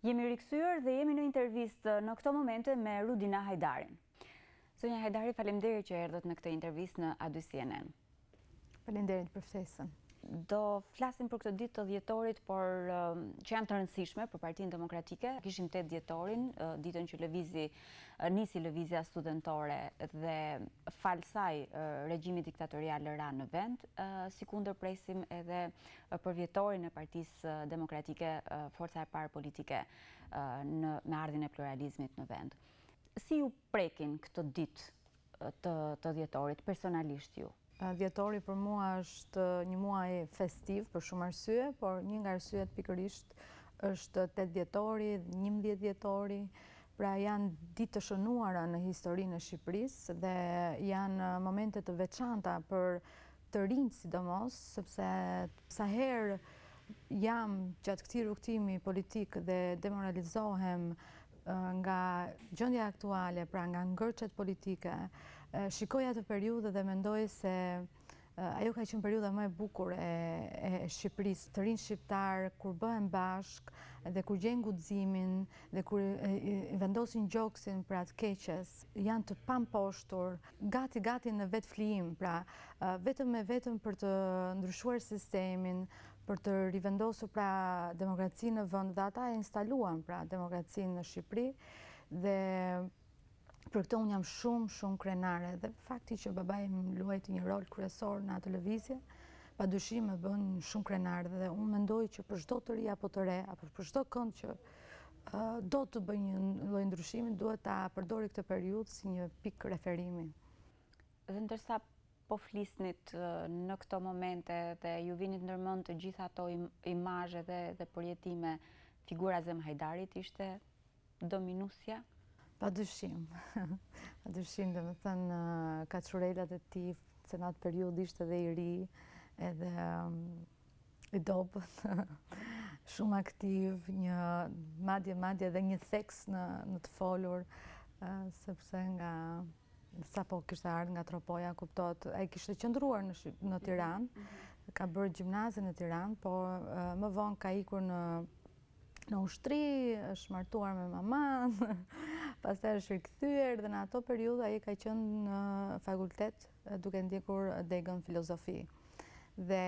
Jemi rikthyer dhe jemi në intervistë në këto momente me Rudina Hajdarin. Zonja Hajdari, faleminderit që erdhët në këtë intervistë në A2 CNN. Faleminderit për ftesën. Do flasim për këto ditë të dhjetorit, por um, që janë të rëndësishme për Partinë Demokratike. Kishim 8 dhjetorin, uh, ditën që lëvizi uh, nisi lëvizja studentore dhe falë saj uh, regjimi diktatorial ra në vend, sikundër presim edhe përvjetorin e Partisë Demokratike, forca e parë politike me ardhjen e pluralizmit në vend. Si ju prekin këto ditë të dhjetorit, personalisht ju? Dhjetori për mua është një muaj festiv për shumë arsye, por një nga arsyet pikërisht është tetë dhjetori, njëmbëdhjetë dhjetori, pra janë ditë të shënuara në historinë e Shqipërisë dhe janë momente të veçanta për të rinjtë sidomos, sepse sa herë jam gjatë këtij rrugëtimi politik dhe demoralizohem nga gjëndja aktuale, pra nga ngërçet politike, shikoj atë periudhë dhe mendoj se ajo ka qënë periudha më e bukur e Shqipërisë, të rinjtë shqiptarë kur bëhen bashkë dhe kur gjejnë guximin dhe kur i vendosin gjoksin para të keqes, janë të pamposhtur, gati gati në vetëflijim, pra vetëm e vetëm për të ndryshuar sistemin, për të rivendosur pra demokracinë në vënd, dhe ata e instaluan pra demokracinë në Shqipëri, dhe për këtë unë jam shumë, shumë krenare, dhe fakti që babai im luajti një rol kryesor në atë lëvizje, padyshim më bën shumë krenare, dhe unë mendoj që për çdo të ri apo të re, apo për çdokënd që do të bëjë një lloj ndryshimi, duhet ta përdorë këtë periudhë si një pikë referimi. Dhe ndërsa po flisnit në këto momente dhe ju vinin ndërmend të gjitha ato imazhe dhe dhe përjetime, figura Azem Hajdarit ishte dominuesja? Padyshim. Padyshim, domethënë kaçurelat e tij, se në atë periudhë ishte dhe i ri, edhe I dobët, shumë aktiv, një madje madje dhe një theks në në të folur, sepse nga sapo kishte ardh nga Tropoja, kuptohet, ai kishte qëndruar në në Tiranë, ka bërë gjimnazin në Tiranë, por më vonë ka ikur në në ushtri, është martuar me mamanë, pastaj është rikthyer dhe në ato periudha ai ka qenë në fakultet duke ndjekur degën filozofi. Dhe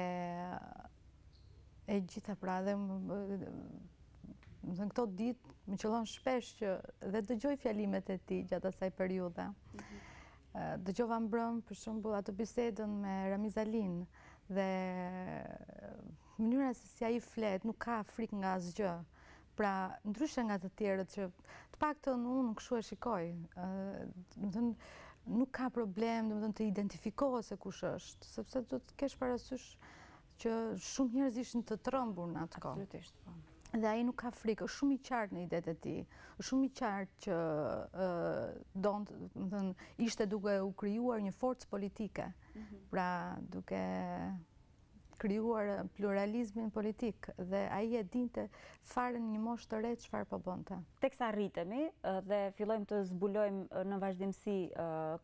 e gjitha pra dhe në këto ditë më qëllon shpesh që dhe dëgjoj fjalimet e tij gjatë asaj periudhe. Mhm. Dëgjova mbrëmë për shembull atë bisedën me Ramiz Alinë dhe mënyra se si ai flet nuk ka frikë nga asgjë Pra, ndryshe nga të tjerët që të paktën unë kështu e shikoj, nuk ka problem të identifikohet se kush është, sepse duhet të kesh parasysh që shumë njerëz ishin të trëmbur në atë kohë. Absolutisht, po. Dhe ai nuk ka frikë, është shumë i qartë në idetë e tij. Është shumë i qartë që don, do të ishte duke u krijuar një forcë politike. Mhm. Pra, duke krijuar pluralizmin politik dhe ai e dinte fare në një moshë të re çfarë po bënte. Teksa rritemi dhe fillojmë të zbulojmë në vazhdimësi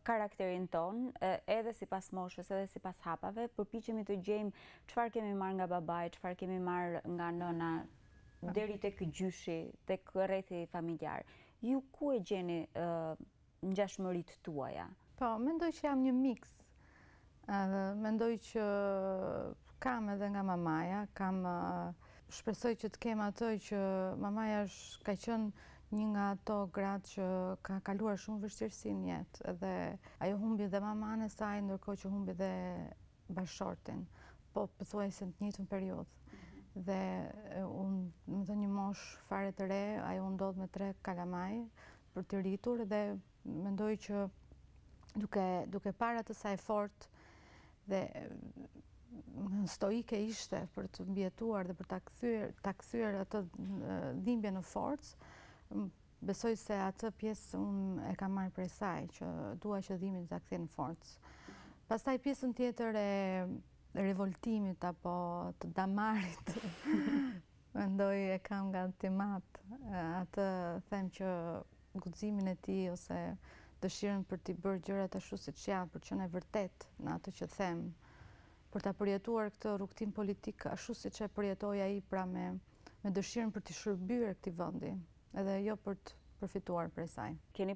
karakterin tonë, edhe sipas moshës, edhe sipas hapave, përpiqemi të gjejmë çfarë kemi marrë nga babai, çfarë kemi marrë nga nëna, deri tek gjyshi, tek rrethi familjar. Ju ku e gjeni ngjashmëritë tuaja? Po, mendoj që jam një miks. Mendoj që kam edhe nga mamaja, kam shpresoj që të kem atë që mamaja është ka qenë një nga ato gratë që ka kaluar shumë vështirësi në jetë dhe ajo humbi dhe mamanë e saj ndërkohë që humbi dhe bashkëshortin, po pothuajse në të njëjtën periudhë. Dhe domethënë në moshë fare të re, ajo u ndodh me tre kalamaj, për t'i rritur dhe mendoj që duke duke parë atë sa e fortë dhe stoike ishte për të mbijetuar dhe për ta kthyer ta kthyer atë dhimbje në forcë besoj se atë pjesë unë e kam marrë prej saj që dua që dhimbjen ta kthej në forcë pastaj pjesën tjetër e revoltimit apo të damarit Mendoj e kam nga tim atë, atë them që guximin e tij ose dëshirën për t'i bërë gjërat ashtu siç janë, për të qenë e vërtetë në atë që them, për ta përjetuar këtë rrugëtim politik ashtu siç e përjetoi ai pra me me dëshirën për t'i shërbyer këtij vendi, edhe jo për të përfituar prej saj. Keni